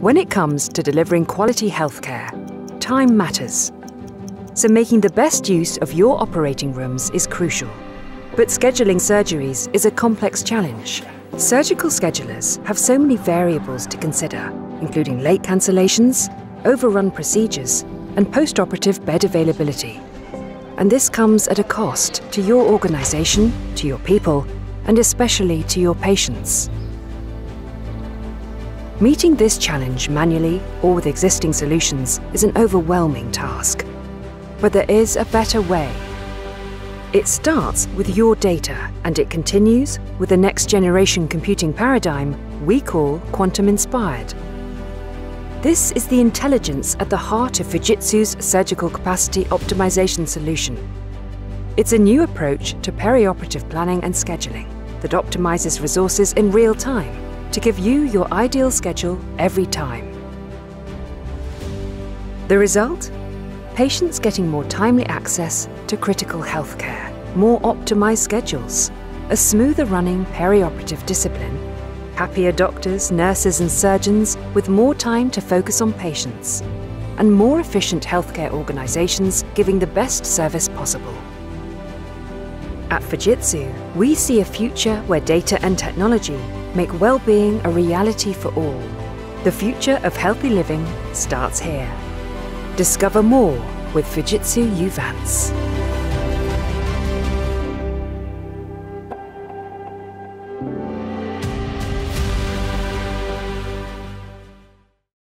When it comes to delivering quality healthcare, time matters. So making the best use of your operating rooms is crucial. But scheduling surgeries is a complex challenge. Surgical schedulers have so many variables to consider, including late cancellations, overrun procedures, and post-operative bed availability. And this comes at a cost to your organisation, to your people, and especially to your patients. Meeting this challenge manually or with existing solutions is an overwhelming task. But there is a better way. It starts with your data and it continues with the next generation computing paradigm we call quantum inspired. This is the intelligence at the heart of Fujitsu's surgical capacity optimization solution. It's a new approach to perioperative planning and scheduling that optimizes resources in real time to give you your ideal schedule every time. The result? Patients getting more timely access to critical healthcare, more optimized schedules, a smoother running perioperative discipline happier doctors, nurses and surgeons with more time to focus on patients, and more efficient healthcare organisations giving the best service possible. At Fujitsu, we see a future where data and technology make well-being a reality for all. The future of healthy living starts here. Discover more with Fujitsu Uvance.